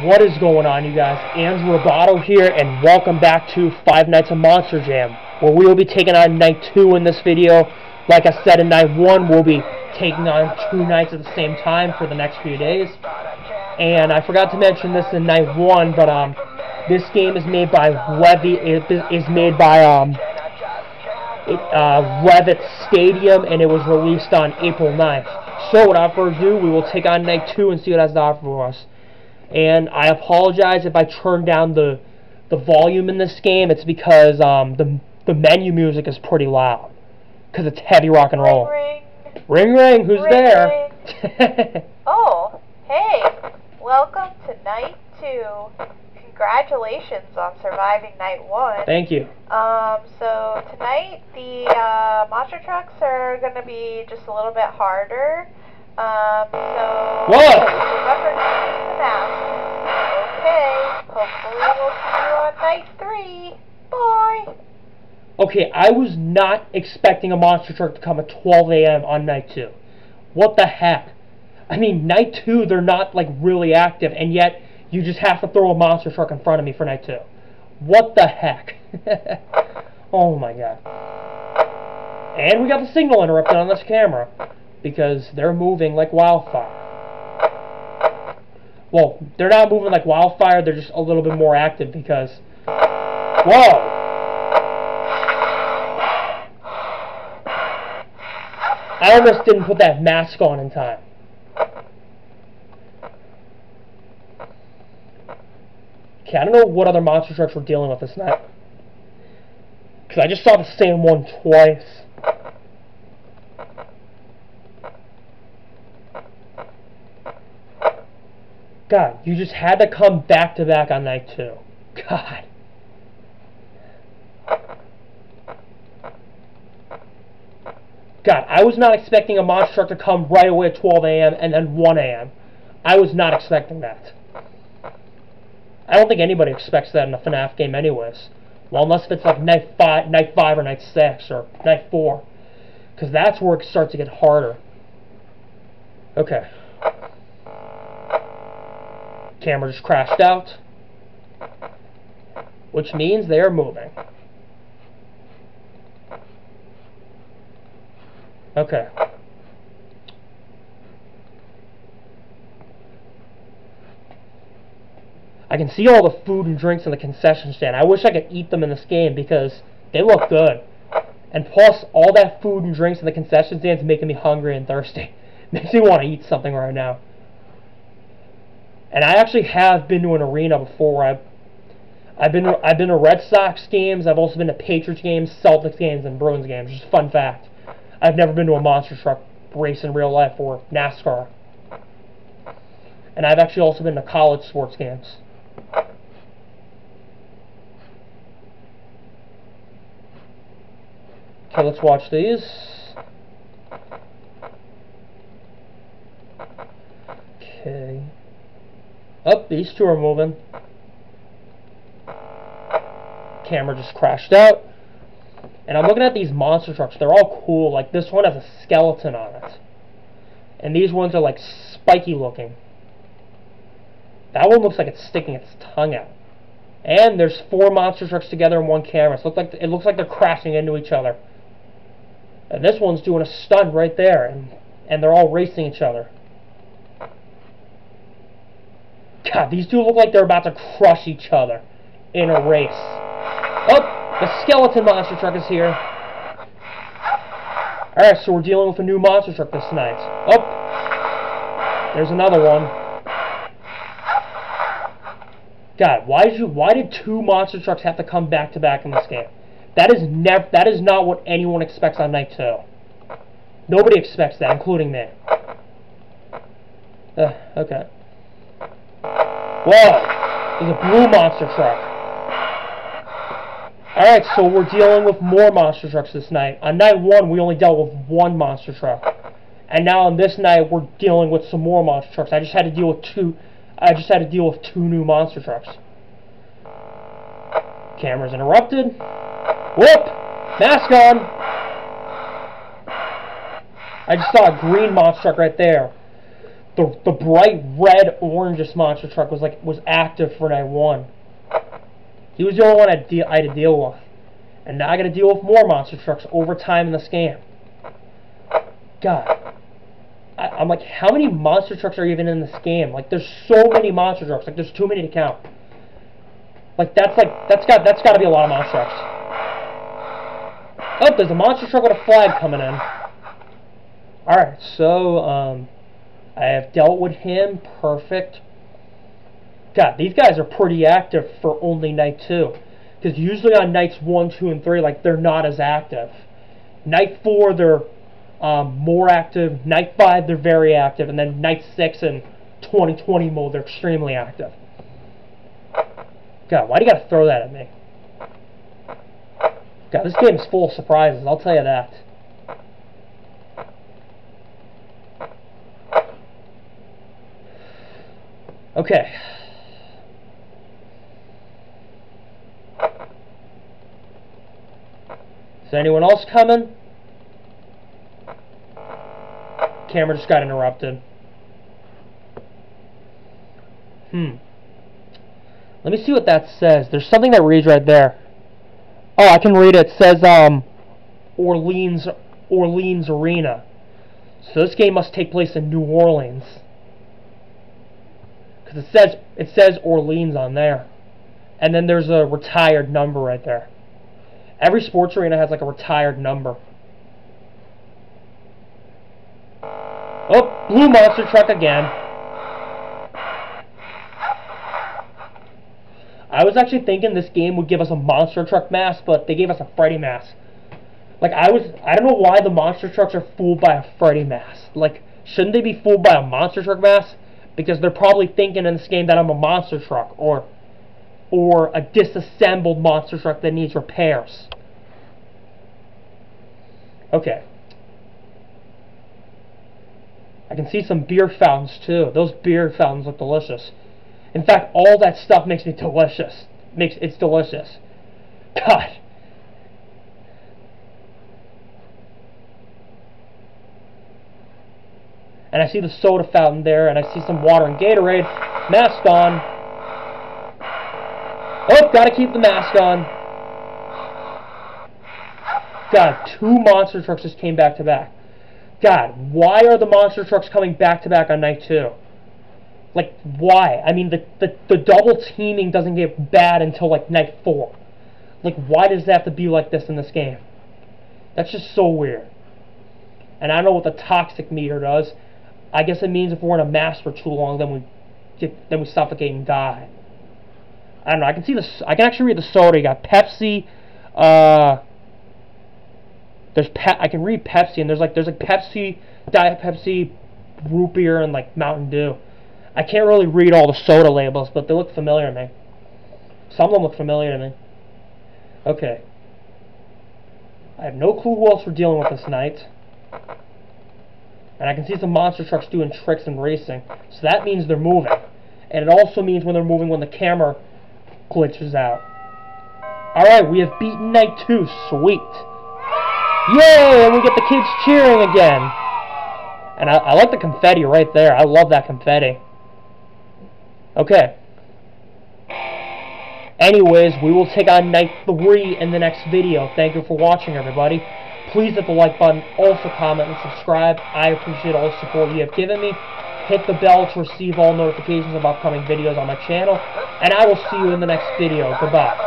What is going on, you guys? Andrew Ribaudo here, and welcome back to Five Nights of Monster Jam, where we will be taking on Night 2 in this video. Like I said, in Night 1, we'll be taking on two nights at the same time for the next few days. And I forgot to mention this in Night 1, but um, this game is made by Levy, it is made by um, it, uh, Revit Stadium, and it was released on April 9th. So, without further ado, we will take on Night 2 and see what has to offer for us. And I apologize if I turn down the the volume in this game. It's because um, the the menu music is pretty loud because it's heavy rock and roll. Ring, ring, ring. ring. Who's ring, there? ring. oh, hey! Welcome to night two. Congratulations on surviving night one. Thank you. Um, so tonight the uh, monster trucks are gonna be just a little bit harder. Um, so What? remember to use the mask. Okay. Hopefully we'll see you on night three. Bye. Okay, I was not expecting a monster truck to come at 12 a.m. on night two. What the heck? I mean, night two, they're not like really active, and yet you just have to throw a monster truck in front of me for night two. What the heck? oh my god. And we got the signal interrupted on this camera because they're moving like wildfire. Well, they're not moving like wildfire, they're just a little bit more active because. Whoa! I almost didn't put that mask on in time. Okay, I don't know what other monster trucks we're dealing with this night. Because I just saw the same one twice. God, you just had to come back to back on night two. God. God, I was not expecting a monster to come right away at 12 a.m. and then 1 a.m. I was not expecting that. I don't think anybody expects that in a FNAF game anyways. Well, unless if it's like night 5, night five or night 6 or night 4. Because that's where it starts to get harder. Okay. Camera just crashed out. Which means they are moving. Okay. I can see all the food and drinks in the concession stand. I wish I could eat them in this game because they look good. And plus, all that food and drinks in the concession stand is making me hungry and thirsty. Makes me want to eat something right now. And I actually have been to an arena before. I've I've been I've been to Red Sox games. I've also been to Patriots games, Celtics games, and Bruins games. Just fun fact. I've never been to a monster truck race in real life or NASCAR. And I've actually also been to college sports games. Okay, let's watch these. Okay. Up, oh, these two are moving. Camera just crashed out. And I'm looking at these monster trucks. They're all cool. Like, this one has a skeleton on it. And these ones are, like, spiky looking. That one looks like it's sticking its tongue out. And there's four monster trucks together in one camera. It, like, it looks like they're crashing into each other. And this one's doing a stunt right there. And, and they're all racing each other. God, these two look like they're about to crush each other in a race. Oh! The skeleton monster truck is here. Alright, so we're dealing with a new monster truck this night. Oh! There's another one. God, why did you why did two monster trucks have to come back to back in this game? That is never that is not what anyone expects on night two. Nobody expects that, including me. Uh, okay. Whoa! There's a blue monster truck. Alright, so we're dealing with more monster trucks this night. On night one, we only dealt with one monster truck. And now on this night, we're dealing with some more monster trucks. I just had to deal with two... I just had to deal with two new monster trucks. Camera's interrupted. Whoop! Mask on! I just saw a green monster truck right there. The the bright red orange monster truck was like was active for night one. He was the only one I, de I had to deal with. And now I gotta deal with more monster trucks over time in the scam. God. I, I'm like, how many monster trucks are even in this game? Like, there's so many monster trucks. Like, there's too many to count. Like, that's like, that's got, that's got to be a lot of monster trucks. Oh, there's a monster truck with a flag coming in. Alright, so, um, I have dealt with him. Perfect. God, these guys are pretty active for only night two. Because usually on nights one, two, and three, like, they're not as active. Night four, they're um, more active. Night five, they're very active. And then night six and 2020 mode, they're extremely active. God, why do you gotta throw that at me? God, this game is full of surprises, I'll tell you that. Okay. Is anyone else coming? Camera just got interrupted. Hmm. Let me see what that says. There's something that reads right there. Oh, I can read it. It says, um, Orleans, Orleans Arena. So this game must take place in New Orleans. Because it says, it says Orleans on there. And then there's a retired number right there. Every sports arena has like a retired number. Oh, blue monster truck again. I was actually thinking this game would give us a monster truck mask, but they gave us a Freddy mask. Like I was, I don't know why the monster trucks are fooled by a Freddy mask. Like, shouldn't they be fooled by a monster truck mask? Because they're probably thinking in this game that I'm a monster truck, or or a disassembled monster truck that needs repairs. Okay. I can see some beer fountains too. Those beer fountains look delicious. In fact, all that stuff makes me delicious. Makes it's delicious. God. And I see the soda fountain there, and I see some water and Gatorade. Mask on. Oh, gotta keep the mask on. God, two monster trucks just came back to back. God, why are the monster trucks coming back to back on night two? Like, why? I mean, the, the, the double teaming doesn't get bad until, like, night four. Like, why does it have to be like this in this game? That's just so weird. And I don't know what the toxic meter does. I guess it means if we're in a mask for too long, then we get, then we suffocate and die. I don't know. I can see this. I can actually read the soda. You got Pepsi. Uh, there's Pe I can read Pepsi, and there's like there's like Pepsi, Diet Pepsi, root beer, and like Mountain Dew. I can't really read all the soda labels, but they look familiar to me. Some of them look familiar to me. Okay. I have no clue who else we're dealing with this night. And I can see some monster trucks doing tricks and racing. So that means they're moving. And it also means when they're moving when the camera glitches out. Alright, we have beaten night two. Sweet. Yay! And we get the kids cheering again. And I, I like the confetti right there. I love that confetti. Okay. Anyways, we will take on night three in the next video. Thank you for watching, everybody. Please hit the like button, also comment and subscribe. I appreciate all the support you have given me. Hit the bell to receive all notifications of upcoming videos on my channel. And I will see you in the next video. Goodbye.